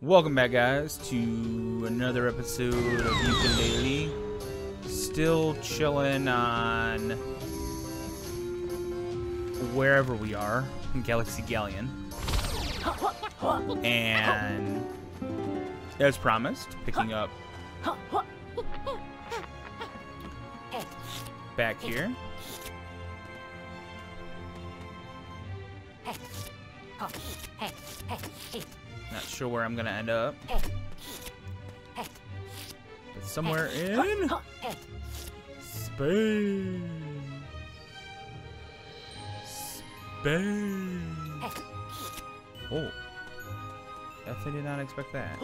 Welcome back, guys, to another episode of Yooka-Laylee. Still chilling on wherever we are in Galaxy Galleon. And as promised, picking up back here. Not sure where I'm gonna end up. But somewhere in space. Space. Oh. Definitely did not expect that.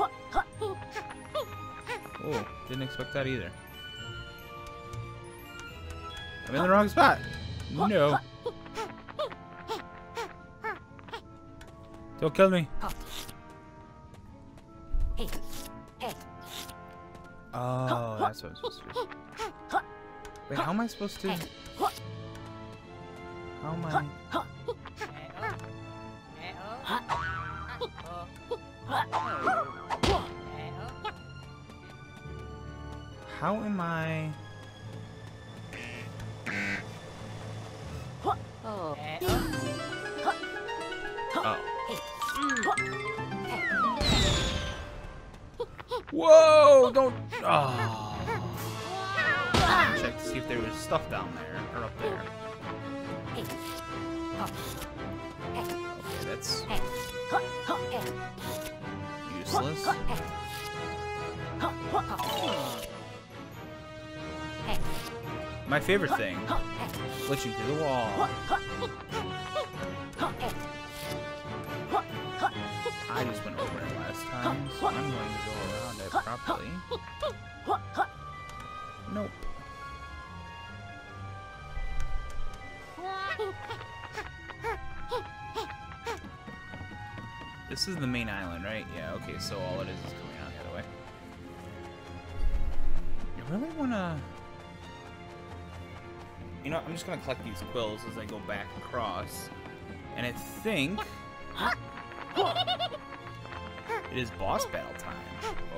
Oh, didn't expect that either. I'm in the wrong spot. No. Don't kill me. Oh, that's what I'm supposed to do. Wait, how am I supposed to... How am I... How am I... Whoa! Don't... Oh. Check to see if there was stuff down there, or up there. Okay, that's useless. My favorite thing, glitching through the wall. I just went over it last time, so I'm going to go around properly. Nope. This is the main island, right? Yeah, okay, so all it is is coming out the other way. I really wanna... You know, I'm just gonna collect these quills as I go back across. And I think... It is boss battle time.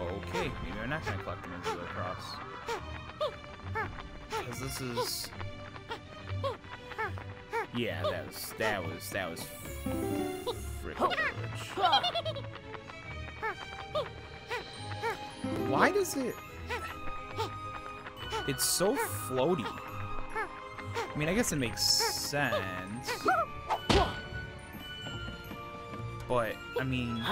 Okay, maybe I'm not gonna collect them into go across. Because this is... Yeah, that was, that was, that was freaking garbage. Why does it... It's so floaty. I mean, I guess it makes sense. But, I mean...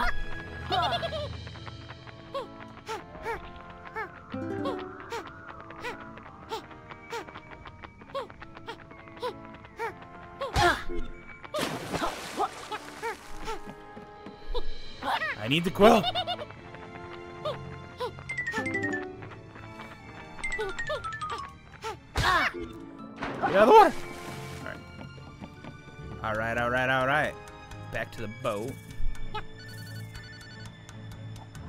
need the quill. Get out of the water. All right, all right, all right. Back to the boat.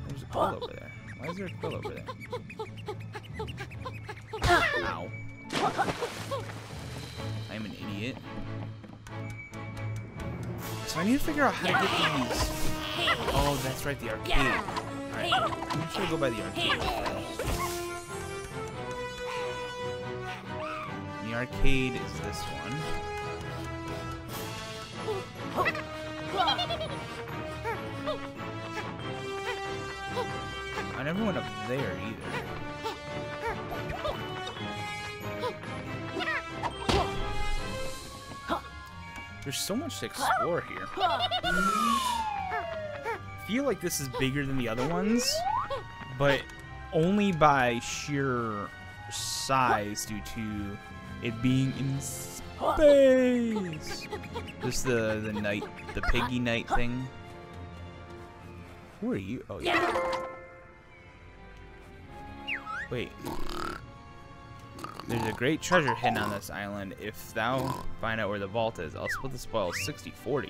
There's a quill over there. Why is there a quill over there? Ow. I'm an idiot. So I need to figure out how to get these. Oh, that's right, the arcade. Alright, I'm just gonna go by the arcade. The arcade is this one. I never went up there either. There's so much to explore here. I feel like this is bigger than the other ones, but only by sheer size due to it being in space. This the the knight, the piggy knight thing. Who are you? Oh yeah. Wait. There's a great treasure hidden on this island. If thou find out where the vault is, I'll split the spoils 60-40.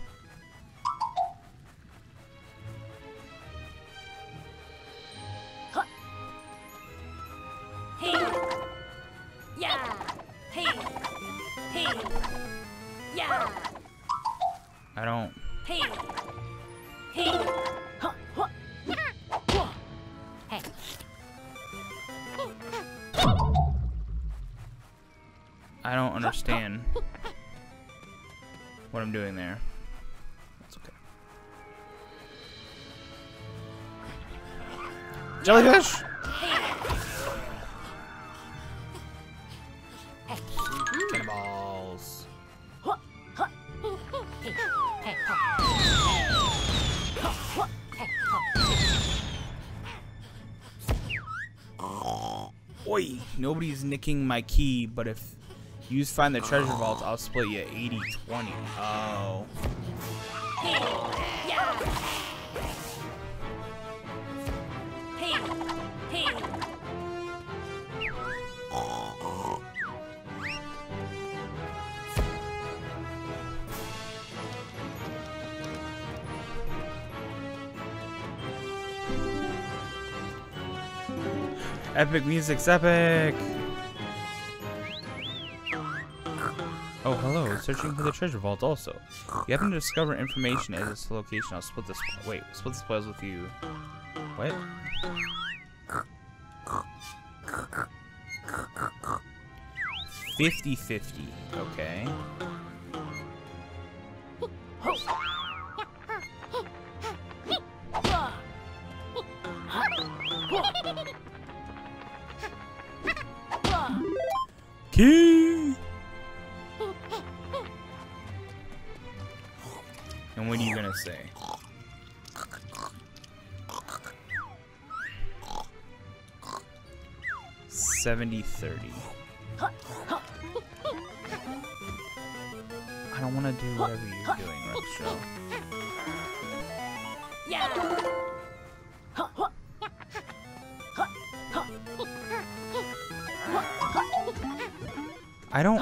Nobody's nicking my key, but if you find the treasure vault, I'll split you 80 20. Oh. Epic music's epic! Oh, hello. Searching for the treasure vault also. You happen to discover information at this location. I'll split this. Wait, split the spoils with you. What? Fifty fifty. Okay. Key! And what are you gonna say? Seventy thirty. I don't.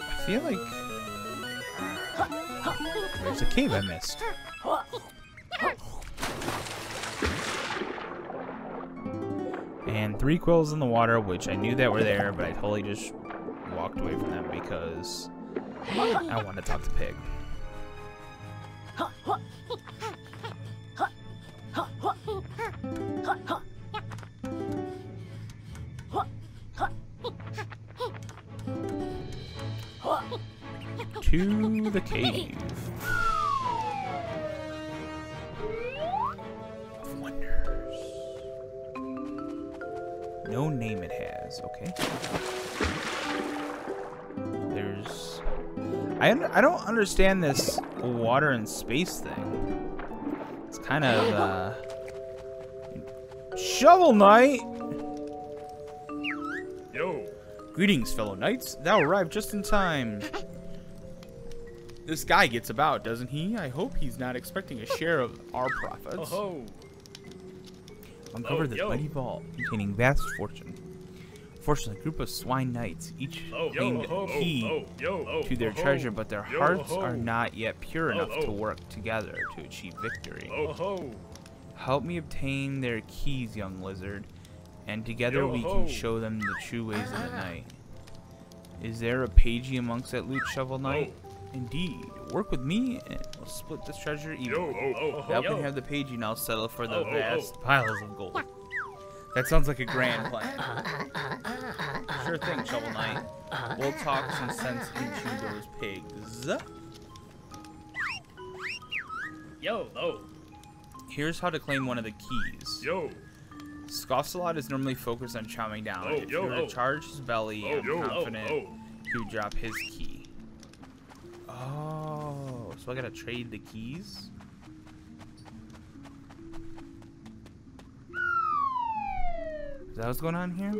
I feel like there's a cave I missed. And three quills in the water, which I knew that were there, but I totally just walked away from them because I want to talk to Pig. I, I don't understand this water and space thing. It's kind of, uh... Shovel Knight! Yo. Greetings, fellow knights. Thou arrived just in time. This guy gets about, doesn't he? I hope he's not expecting a share of our profits. Oh ho. Uncover Oh, the yo. mighty vault containing vast fortune. Fortunately, a group of swine knights each Oh, claimed yo, ho, a key oh, yo, oh, to their treasure, but their Yo, hearts are not yet pure Oh, enough to oh. work together to achieve victory. Oh. Help me obtain their keys, young lizard, and together Yo we can show them the true ways of the night. Is there a Pagie amongst that loot shovel knight? Indeed. Work with me, and we'll split this treasure Yo, evenly. oh, oh, Thou yo. can have the Pagie, and I'll settle for the Oh, oh, oh. vast piles of gold. That sounds like a grand plan. Sure thing, Shovel Knight. We'll talk some sense into those pigs. Yo, oh. Here's how to claim one of the keys. Yo. Scoffsalot is normally focused on chowing down. Oh, if yo, you were oh. to charge his belly, Oh, I'm yo, oh, confident oh. he would drop his key. Oh, so I gotta trade the keys? Is that what's going on here?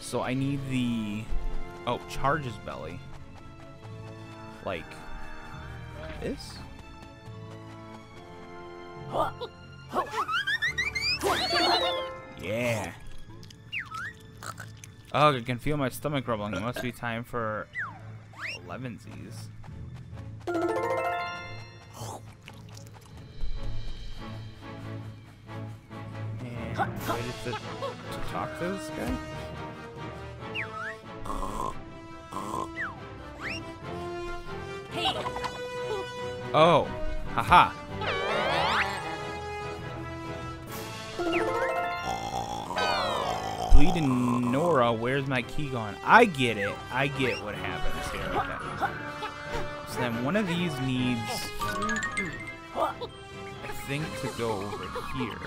So I need the... Oh, charges belly. Like... This? Yeah. Oh, I can feel my stomach rumbling. It must be time for eleven elevensies. Waited to, to talk to this guy? Oh, haha. Bleeding Nora, where's my key gone? I get it. I get what happens here. Okay. So then one of these needs, I think, to go over here.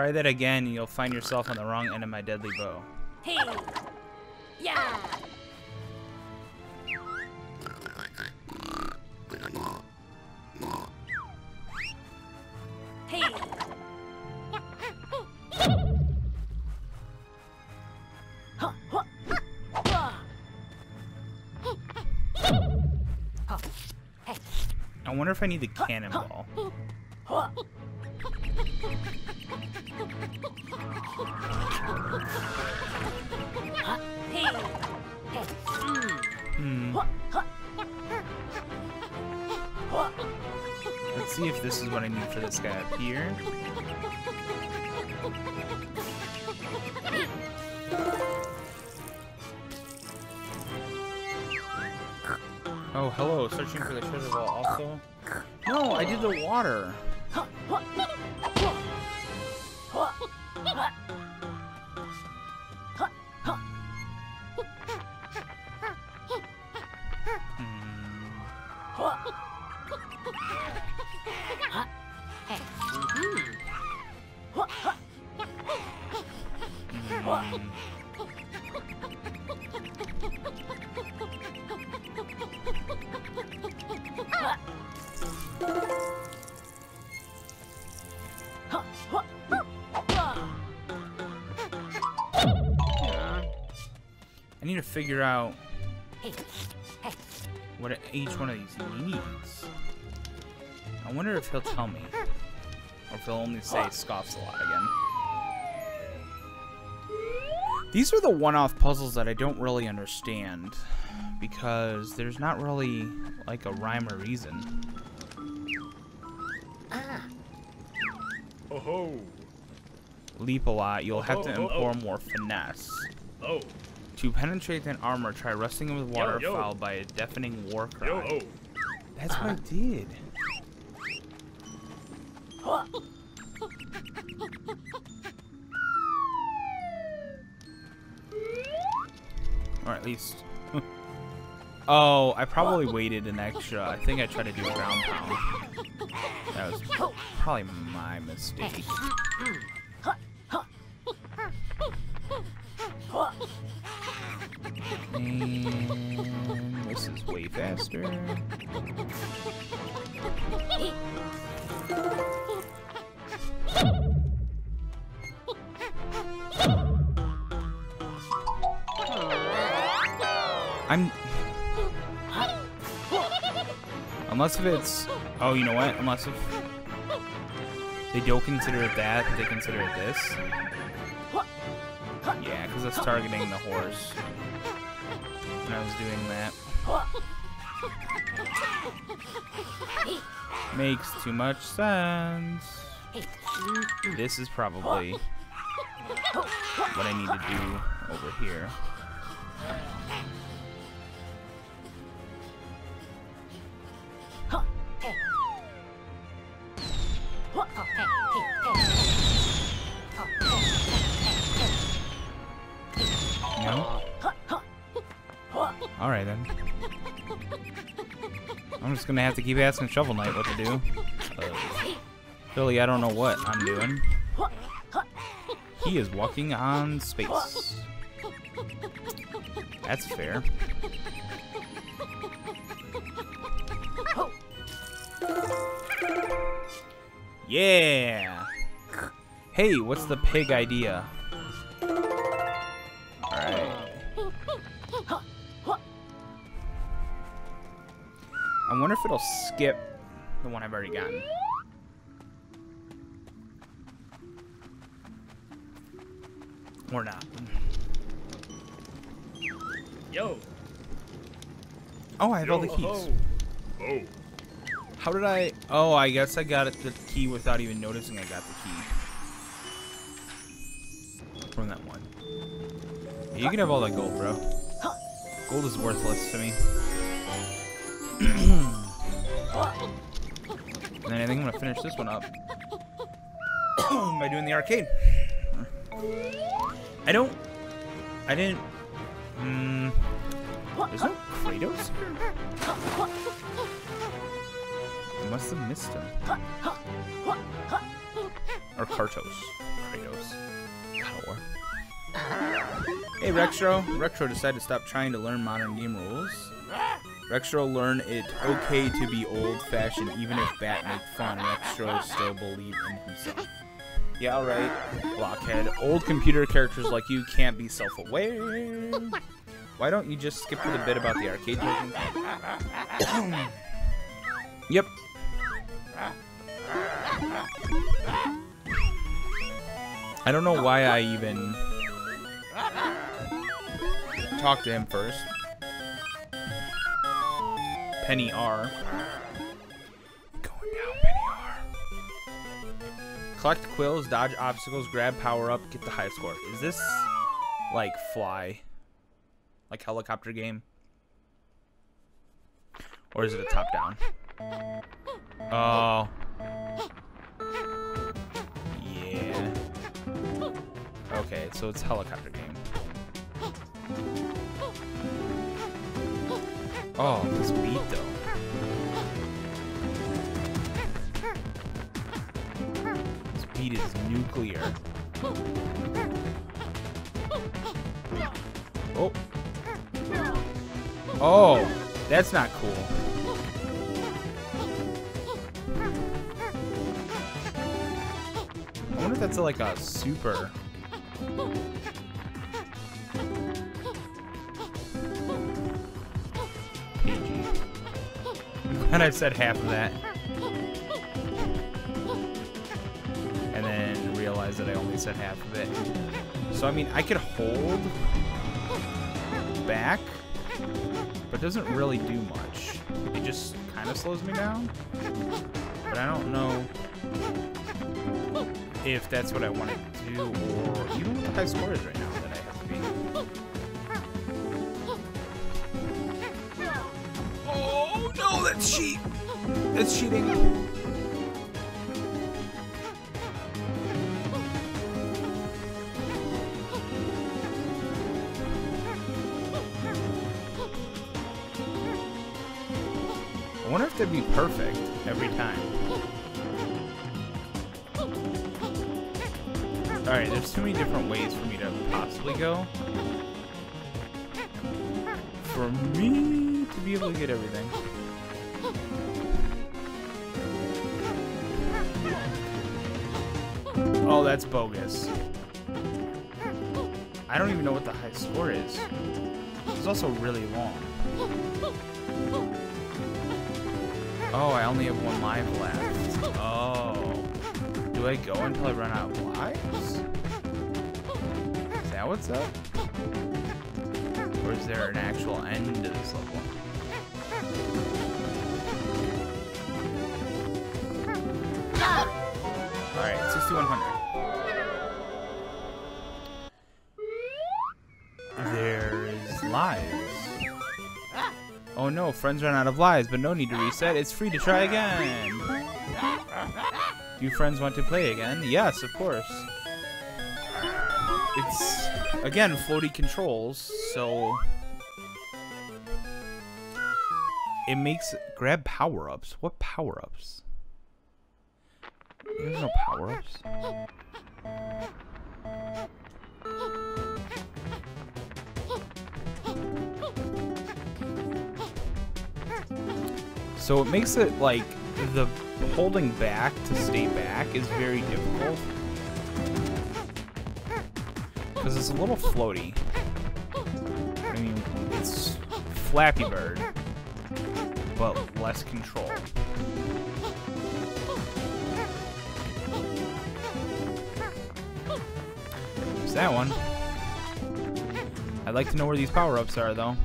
Try that again, and you'll find yourself on the wrong end of my deadly bow. Hey. Yeah. Hey. I wonder if I need the cannonball. Let's see if this is what I need for this guy up here. Oh, hello. Searching for the treasure also. No, I did the water. I need to figure out. What each one of these needs. I wonder if he'll tell me. Or if he'll only say scoffs a lot again. These are the one-off puzzles that I don't really understand. Because there's not really, like, a rhyme or reason. Ah. Oh ho. Leap a lot, you'll have to Oh, oh, oh. employ more finesse. Oh. To penetrate an armor, try rusting it with water yo. followed by a deafening war cry. Yo ho. That's what I did. Or at least. oh, I probably waited an extra. I think I tried to do a ground pound. That was probably my mistake. And this is way faster. I'm. Unless if it's. Oh, you know what? Unless if they don't consider it that, they consider it this. Yeah, because it's targeting the horse. I was doing that. Makes too much sense. This is probably what I need to do over here. Gonna have to keep asking Shovel Knight what to do. Really, I don't know what I'm doing. He is walking on space. That's fair. Yeah! Hey, what's the pig idea? If it'll skip the one I've already gotten. Or not. Yo. Oh, I have all the keys. ho. Oh. How did I... Oh, I guess I got the key without even noticing I got the key. From that one. Yeah, you can have all that gold, bro. Gold is worthless to me. and then I think I'm gonna finish this one up by doing the arcade. I don't... I didn't... Hmm... There's no Kratos? I must have missed him. Or Kartos. Kratos. Power. Hey, Retro. Rextro decided to stop trying to learn modern game rules. Rextro learned it okay to be old-fashioned even if Bat make fun. Rextro still believe in himself. Yeah, alright. Blockhead. Old computer characters like you can't be self-aware. Why don't you just skip to the bit about the arcade token? yep. I don't know why I even talked to him first. Penny R. Going down, Penny R. Collect quills, dodge obstacles, grab power up, get the high score. Is this like fly? Like helicopter game? Or is it a top down? Oh. Yeah. Okay, so it's helicopter game. Oh, this beat though. This beat is nuclear. Oh. Oh, that's not cool. I wonder if that's like a super. And I've said half of that. And then realized that I only said half of it. So, I mean, I could hold back, but doesn't really do much. It just kind of slows me down. But I don't know if that's what I want to do, or even what the high score is right now That's cheating. I wonder if they'd be perfect every time. Alright, there's too many different ways for me to possibly go. For me to be able to get everything. Oh, that's bogus. I don't even know what the high score is. It's also really long. Oh, I only have one life left. Oh. Do I go until I run out of lives? Is that what's up? Or is there an actual end to this level? Alright, 6100. Friends run out of lives, but no need to reset. It's free to try again. Do friends want to play again? Yes, of course. It's, again, floaty controls, so... it makes grab power ups. What power ups? There's no power So it makes it like the holding back to stay back is very difficult. Because it's a little floaty. I mean, it's Flappy Bird, but less control. There's that one. I'd like to know where these power-ups are, though.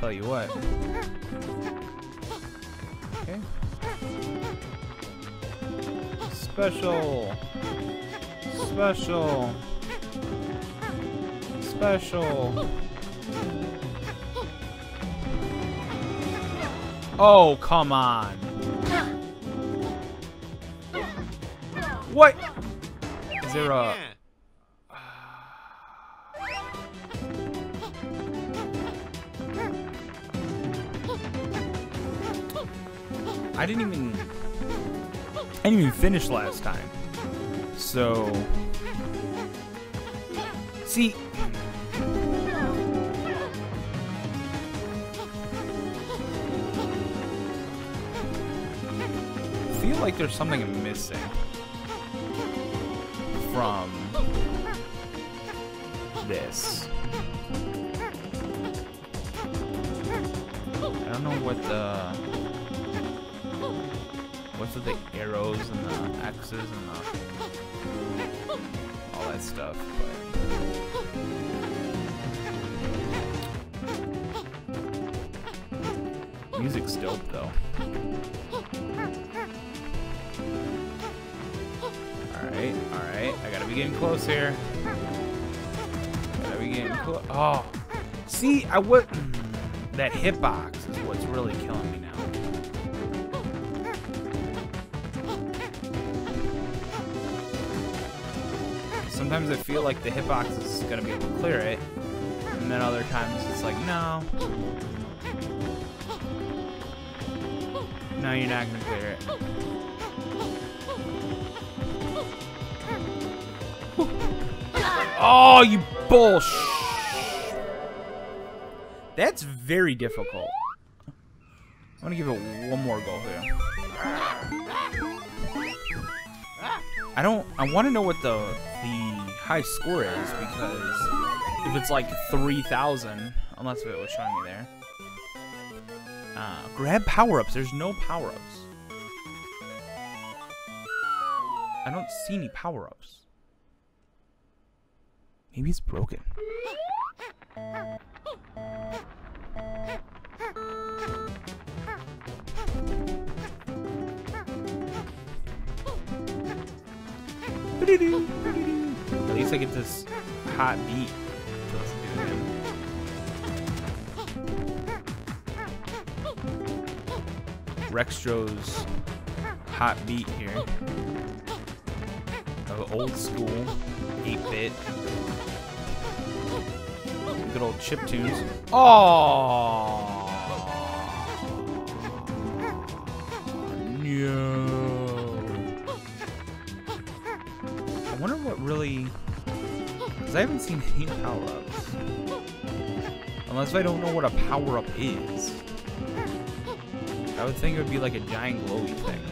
Tell you what. Special. Special. Special. Oh, come on. What? Is there a... I didn't even... I didn't even finish last time. So... See... I feel like there's something missing from this. I don't know what the with the arrows and the X's and the all that stuff, but music's dope though. Alright, alright. I gotta be getting close here. Gotta be getting close. Oh. See, I would. Hmm. That hitbox is what's really Sometimes I feel like the hitbox is gonna be able to clear it. And then other times it's like, no. No, you're not gonna clear it. Oh, you bullsh! That's very difficult. I'm gonna give it one more go here. I don't. I want to know what the the high score is because if it's like three thousand, unless it was showing me there. Uh, grab power ups. There's no power ups. I don't see any power ups. Maybe it's broken. Least I get this hot beat. Rextro's hot beat here. Old school 8-bit. Good old chip tunes. Oh no! I wonder what really. I haven't seen any power ups. Unless I don't know what a power up is. I would think it would be like a giant glowy thing.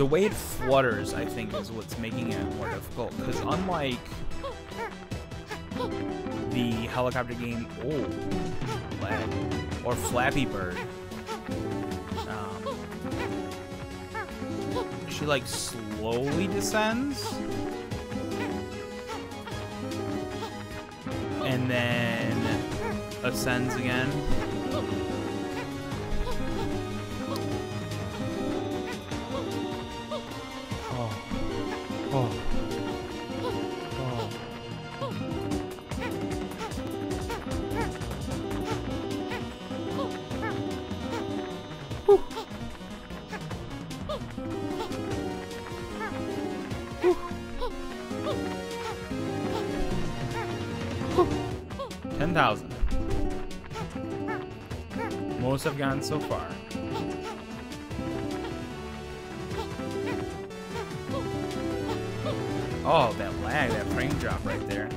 the way it flutters, I think, is what's making it more difficult. Because unlike the helicopter game, oh, or Flappy Bird, um, she like slowly descends, and then ascends again. Most so far. Oh, that lag, that frame drop right there.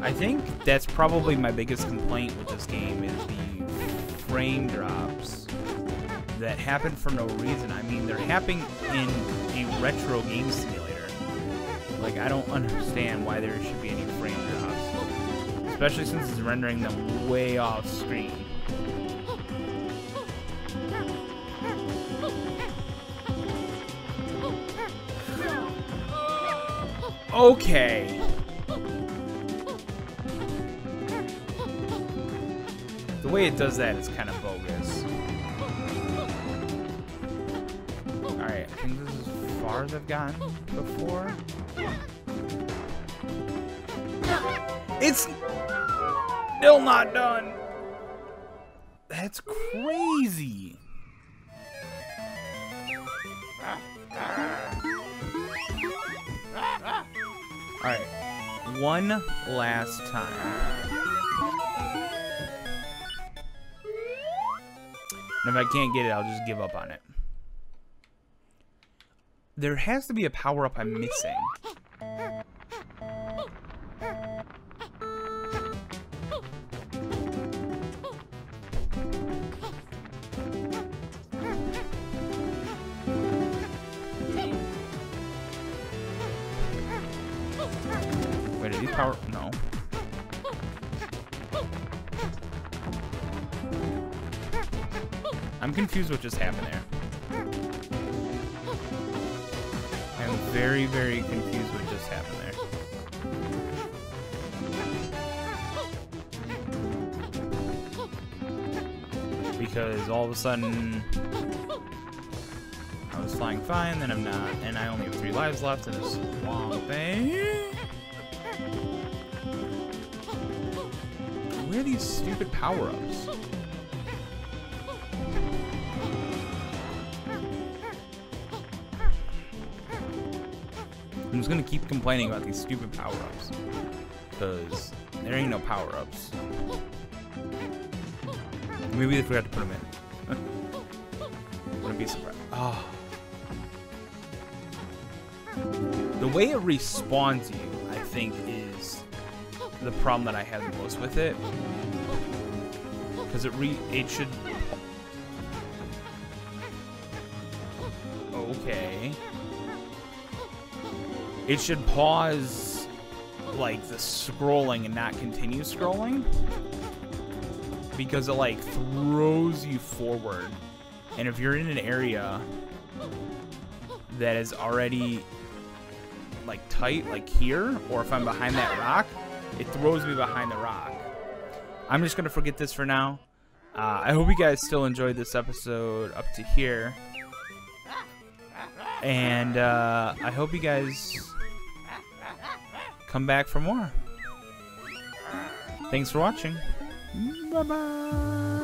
I think that's probably my biggest complaint with this game is the frame drops that happen for no reason. I mean, they're happening in a retro game simulator. Like, I don't understand why there should be any frame drops. Especially since it's rendering them way off screen. Okay. The way it does that is kind of bogus. Alright, I think this is as far as I've gotten before. It's still not done. That's crazy. Alright. One last time. And if I can't get it, I'll just give up on it. There has to be a power-up I'm missing. Because all of a sudden I was flying fine, then I'm not, and I only have three lives left in this long thing. Where are these stupid power-ups? I'm just gonna keep complaining about these stupid power-ups. Because there ain't no power-ups. Maybe they forgot to put them in. Wouldn't be surprised. Oh. The way it respawns you, I think, is the problem that I have the most with it. Because it re it should Okay. It should pause like the scrolling and not continue scrolling. Because it like throws you forward. And if you're in an area that is already like tight, like here, or if I'm behind that rock, it throws me behind the rock. I'm just gonna forget this for now. Uh, I hope you guys still enjoyed this episode up to here. And uh, I hope you guys come back for more. Thanks for watching. 拜拜。